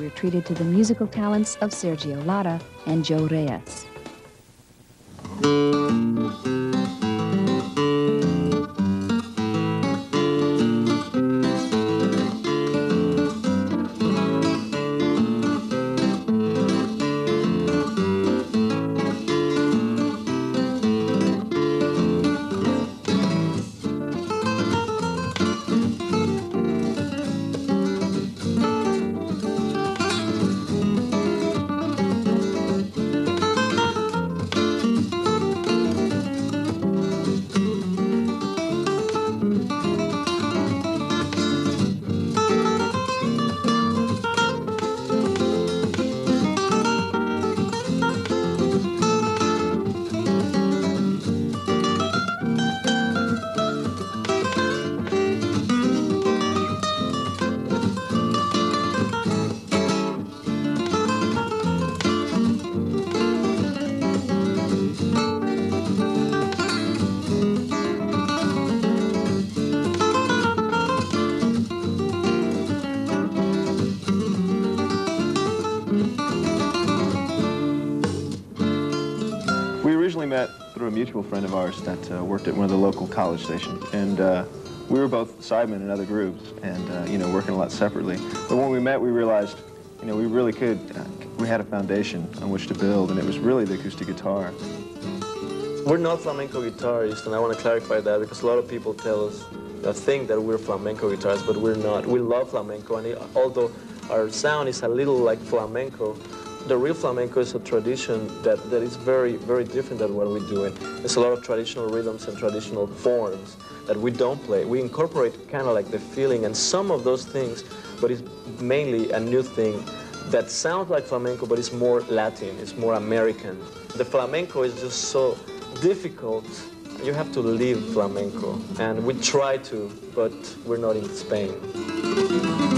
we're treated to the musical talents of Sergio Lara and Joe Reyes. Mutual friend of ours that uh, worked at one of the local college stations. And uh, we were both sidemen in other groups and, uh, you know, working a lot separately. But when we met, we realized, you know, we really could, uh, we had a foundation on which to build, and it was really the acoustic guitar. We're not flamenco guitarists, and I want to clarify that because a lot of people tell us, uh, think that we're flamenco guitarists, but we're not. We love flamenco, and it, although our sound is a little like flamenco, the real flamenco is a tradition that, that is very, very different than what we're doing. There's a lot of traditional rhythms and traditional forms that we don't play. We incorporate kind of like the feeling and some of those things, but it's mainly a new thing that sounds like flamenco, but it's more Latin, it's more American. The flamenco is just so difficult. You have to live flamenco, and we try to, but we're not in Spain.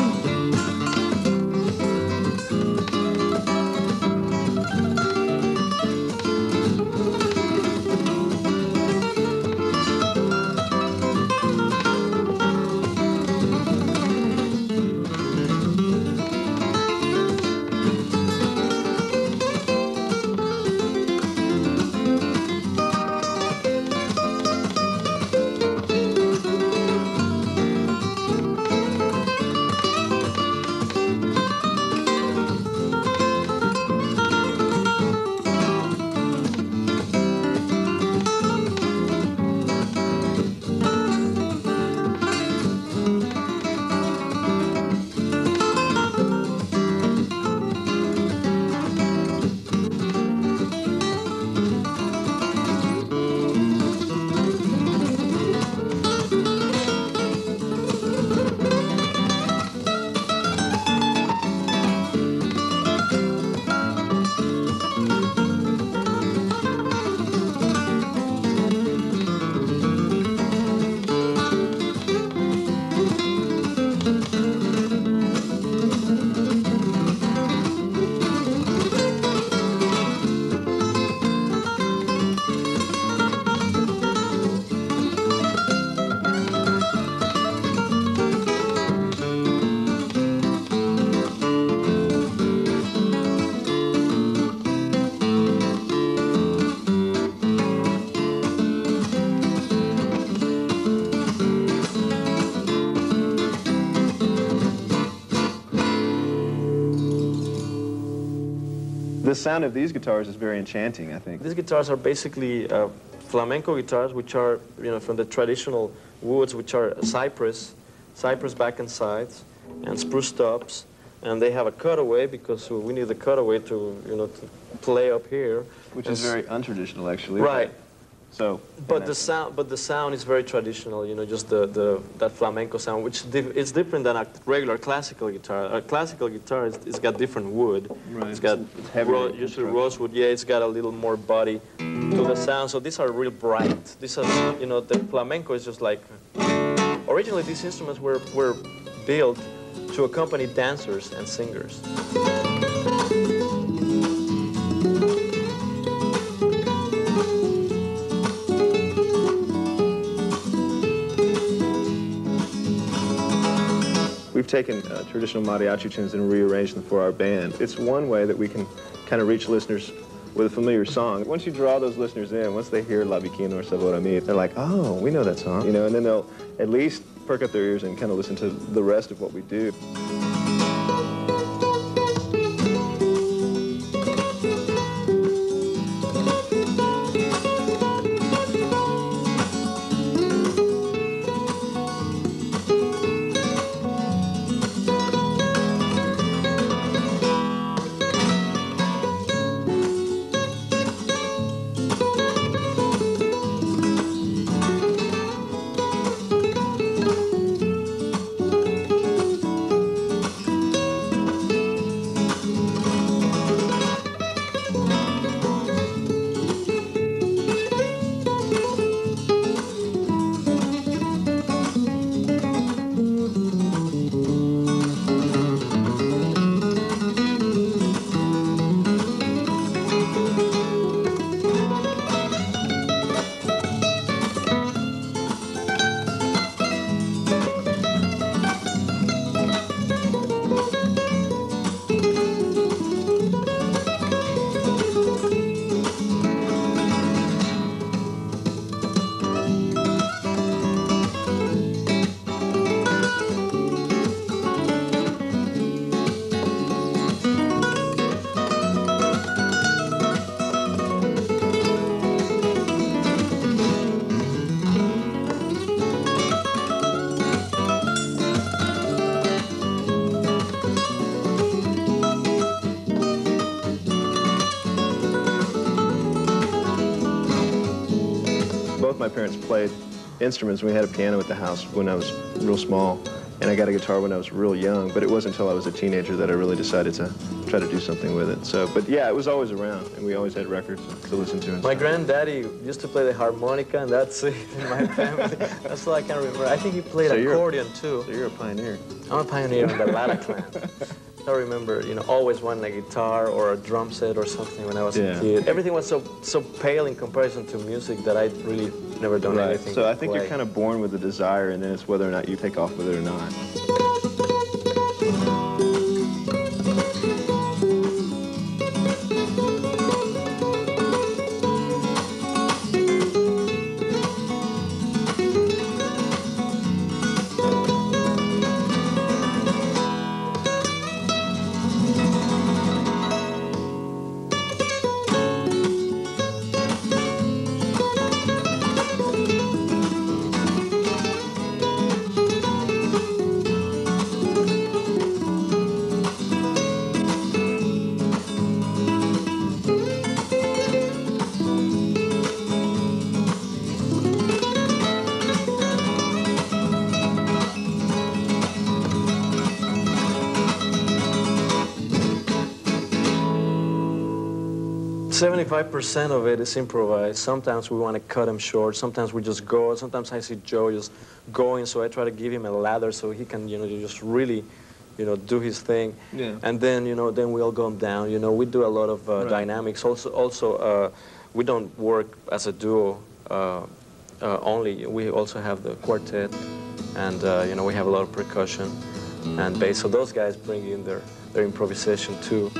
Sound of these guitars is very enchanting, I think. These guitars are basically uh, flamenco guitars, which are, you know, from the traditional woods, which are cypress, cypress back and sides, and spruce tops. And they have a cutaway because we need the cutaway to, you know, to play up here. Which And is very untraditional, actually. Right. So. But the sound, but the sound is very traditional. You know, just the, the that flamenco sound, which it's different than a regular classical guitar. A classical guitar, it's, it's got different wood. Right. It's got It's heavier ro- usually rosewood. Yeah, it's got a little more body to the sound. So these are real bright. These are, you know, the flamenco is just like. Originally, these instruments were were built to accompany dancers and singers. Taken uh, traditional mariachi tunes and rearranged them for our band. It's one way that we can kind of reach listeners with a familiar song. Once you draw those listeners in, once they hear La Bikina or Sabor a they're like, oh, we know that song, you know, and then they'll at least perk up their ears and kind of listen to the rest of what we do. Played instruments. We had a piano at the house when I was real small, and I got a guitar when I was real young, but it wasn't until I was a teenager that I really decided to try to do something with it. So, but yeah, it was always around, and we always had records to listen to. And My granddaddy used to play the harmonica, and that's it in my family. that's all I can remember. I think he played So accordion too. So you're a pioneer. I'm a pioneer in the Lara clan. I remember, you know, always wanting a guitar or a drum set or something when I was Yeah. a kid. Everything was so so pale in comparison to music that I really never done Right. anything. So I think you're kind of born with the desire, and then it's whether or not you take off with it or not. Seventy-five percent of it is improvised. Sometimes we want to cut him short. Sometimes we just go. Sometimes I see Joe just going, so I try to give him a ladder so he can, you know, just really, you know, do his thing. Yeah. And then, you know, then we all go down. You know, we do a lot of uh, Right. dynamics. Also, also, uh, we don't work as a duo uh, uh, only. We also have the quartet, and uh, you know, we have a lot of percussion and bass. So those guys bring in their their improvisation too.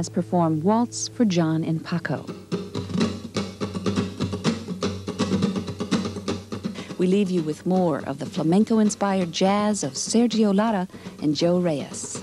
Reyes perform Waltz for John and Paco. We leave you with more of the flamenco inspired jazz of Sergio Lara and Joe Reyes.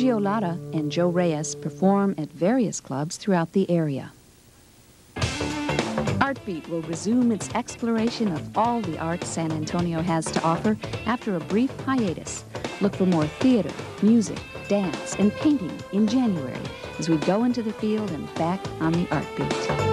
Sergio Lara and Joe Reyes perform at various clubs throughout the area. Artbeat will resume its exploration of all the arts San Antonio has to offer after a brief hiatus. Look for more theater, music, dance, and painting in January as we go into the field and back on the Artbeat.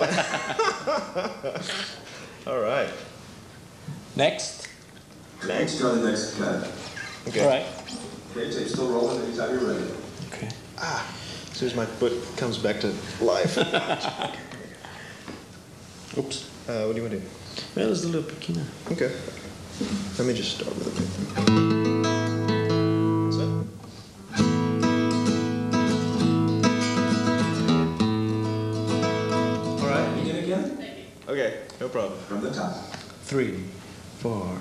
All right. Next. Next, try the next cut. Okay. All right. Okay, tape still rolling anytime you're ready. Okay. As soon as my foot comes back to life. Oops. uh, Oops. what do you want to do? Well, let's do a little Bikina. Okay. Let me just start with a bit. Okay, no problem. From the top. Three, four.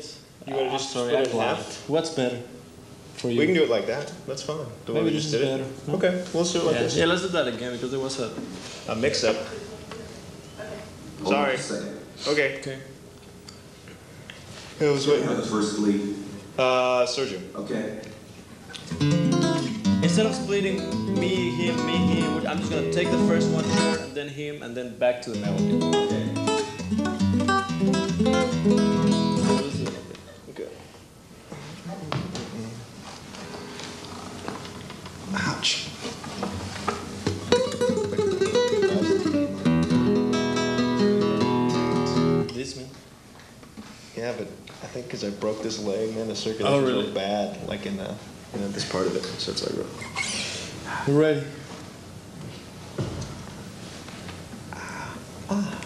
The, the. You wanna Ah, just sorry, split I it in half? What's better for you? We can do it like that. That's fine. The way Maybe we just is did better. it. no? Okay, well, let's do it like Yeah, this. yeah, let's do that again because there was a. A mix up. Hold Sorry. Okay. Okay. I was You waiting. the first lead. Uh, Sergio. Okay. Instead of splitting me, him, me, him, I'm just gonna take the first one short and then him and then back to the melody. Okay. Ouch. This man. Yeah, but I think because I broke this leg, man, the circulation's Oh, really? real bad, like in the, you know, this part of it. So it's like, real- You ready? okay,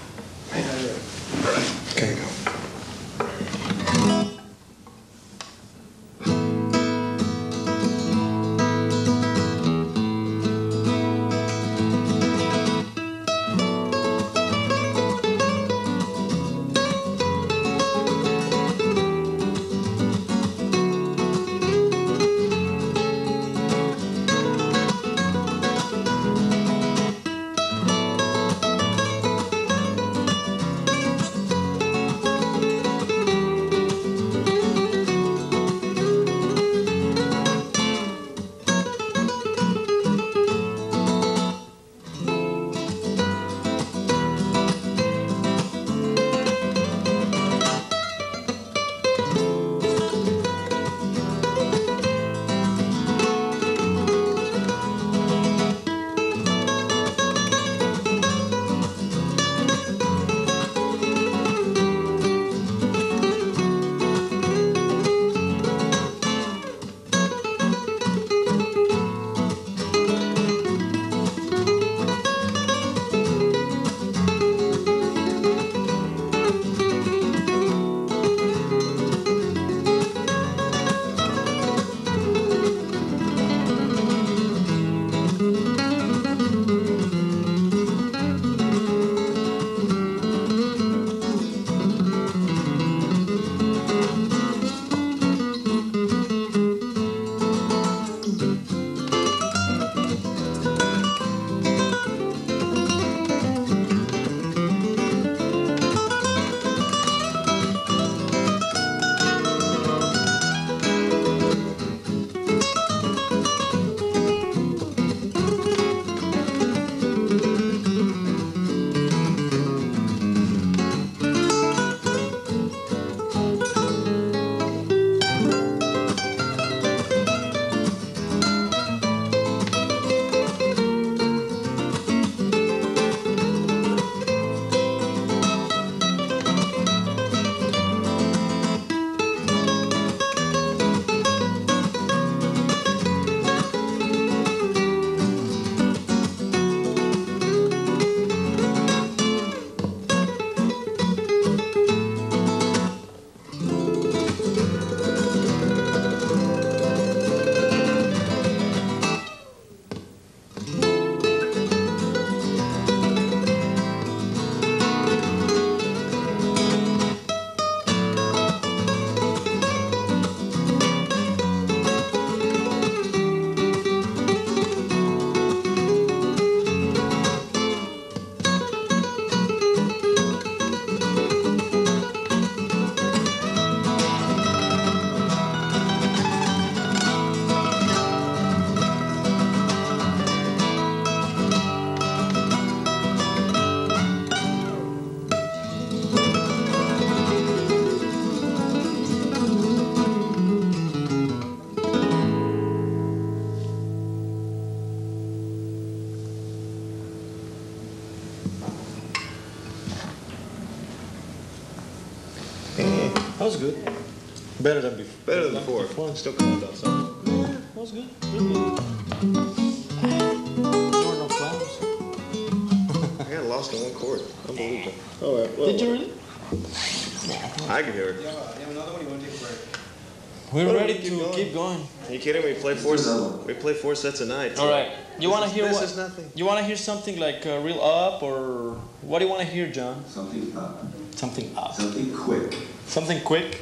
play four. We play four sets a night. All right. You want to is- hear this what? is nothing. You want to hear something like uh, real up or what do you want to hear, John? Something up. Something up. Something quick. Something quick.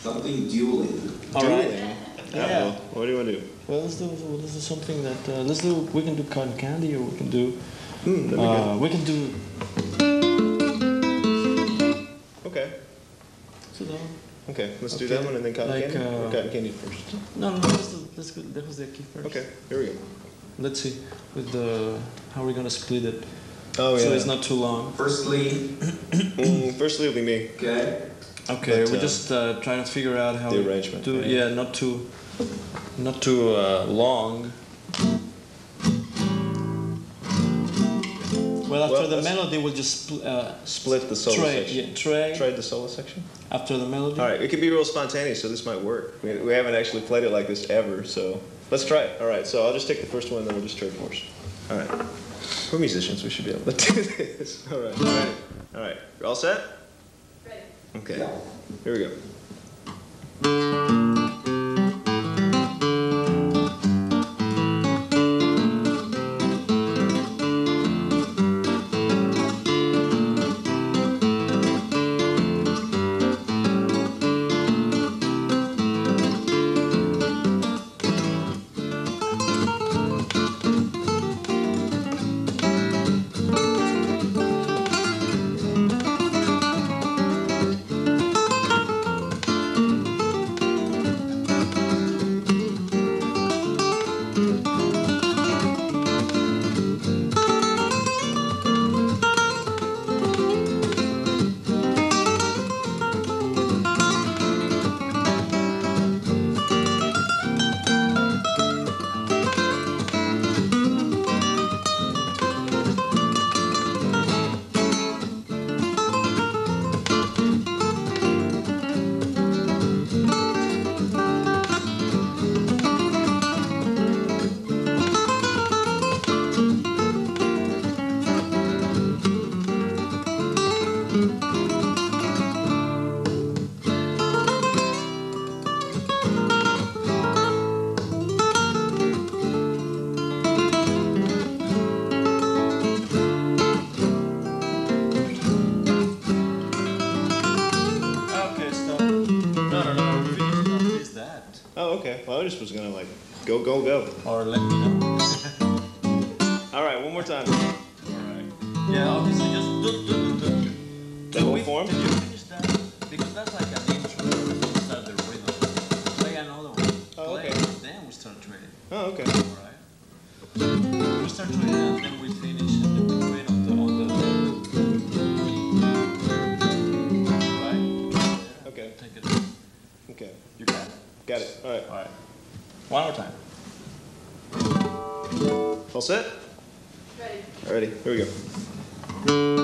Something dueling. All right. Yeah. Yeah. What do you want to do? Well, let's do well, let's do something that uh, let's do. We can do cotton candy, or we can do. Hmm, that'd be Uh, we can do. good. Okay. sit down. Okay. Let's do Okay. that one and then cotton Like, candy. uh, cotton candy first. No, no, let's do. Let's go. That was the key first. Okay. Here we go. Let's see with the how are we gonna split it Oh yeah. so it's not too long. Firstly, Mm, firstly, it'll be me. okay. Okay, But, we're uh, just uh, trying to figure out how the we arrangement, Do, yeah. yeah, not too, not too uh, long. Well, after Well, the melody, we'll just spl- uh, Split the solo trade. section. Yeah, trade Tried the solo section. after the melody. All right. It could be real spontaneous, so this might work. We, we haven't actually played it like this ever, so let's try it. All right. So I'll just take the first one, and then we'll just trade fours. All right. We're musicians. We should be able to do this. All right. All right. All right. All set? Ready. Okay. Here we go. Just was gonna like go, go, go. Or let me know. All right. One more time. Yeah, okay, so just do, do, do, do. The whole form? Did you finish that? Because that's like an intro. You start the rhythm. Play another one. Oh, Play, okay. Then we start trading. Oh, okay. Alright? We start trading and then we finish One more time. All set? Ready. Alrighty. Here we go.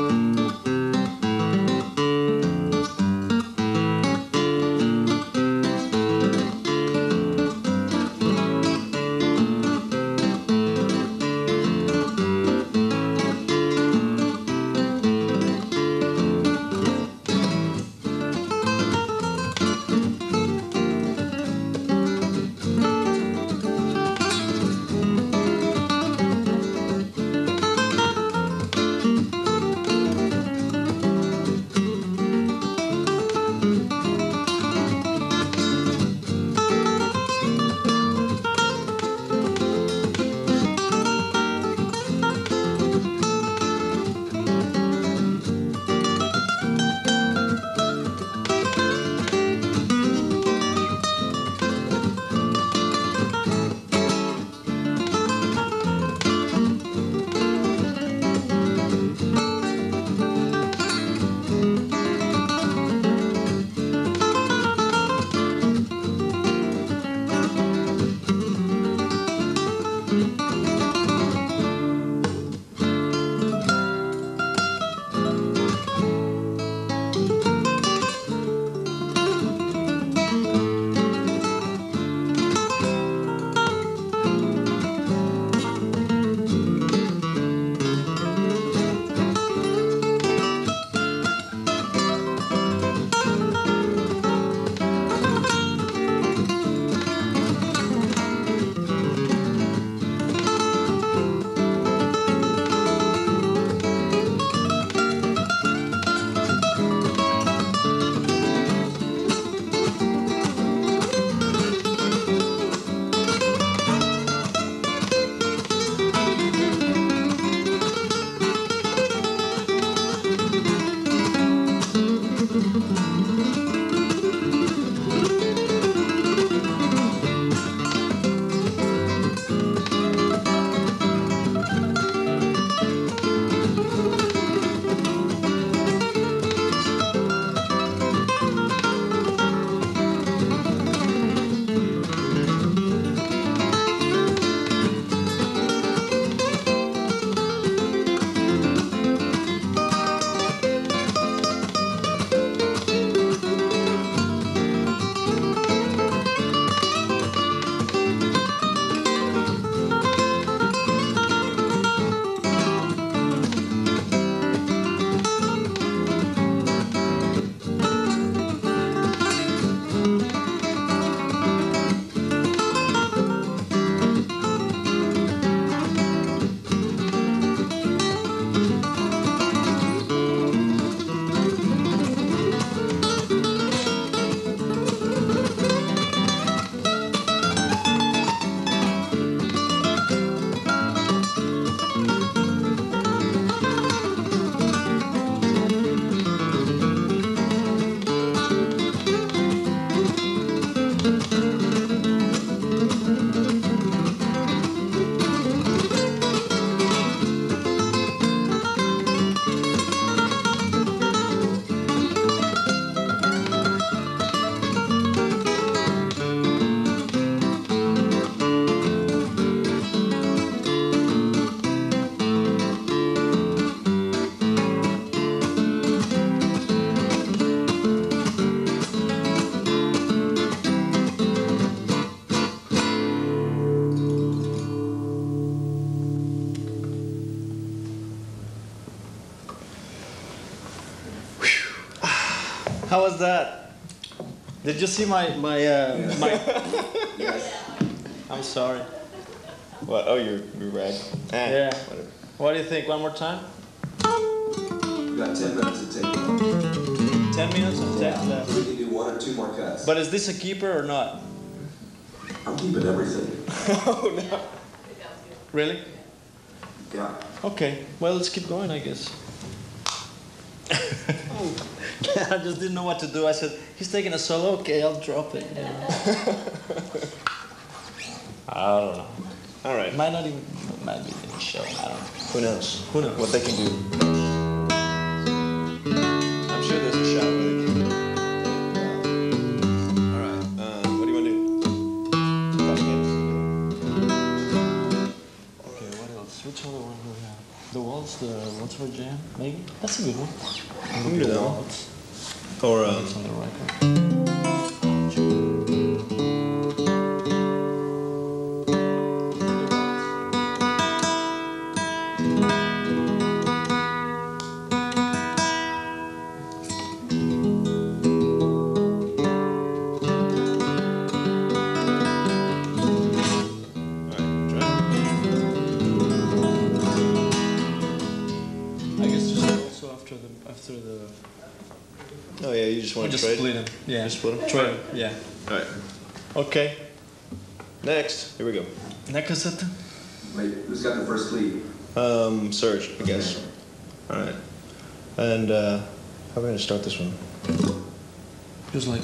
How was that? Did you see my my uh, my? Yes. I'm sorry. What? Oh, you're you're rag. Eh, Yeah. Whatever. What do you think? One more time? You got 10 minutes to take one. Ten minutes of tech left. We can do one or two more cuts. But is this a keeper or not? I'm keeping everything. Oh no. Really? Yeah. Okay. Well, let's keep going, I guess. I just didn't know what to do. I said, he's taking a solo. Okay, I'll drop it. you know. I don't know. All right. Might not even might be in the show. I don't know. Who knows? Who knows? What they can do. I'm sure there's a shot where they can. All right. Uh, what do you want to do? Talk again. Okay, what else? Which other one do we have? The Waltz, the Waltz for Jam, maybe? That's a good one. We can do that one. Waltz. Just We want to just trade. split them. Yeah. Just split 'em? Trade 'em, Yeah. All right. Okay. Next. Here we go. Na cassette. Wait, who's got the first lead? Um, Serge, I guess. All right. And uh, how are we gonna start this one? Just like.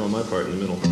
On my part in the middle.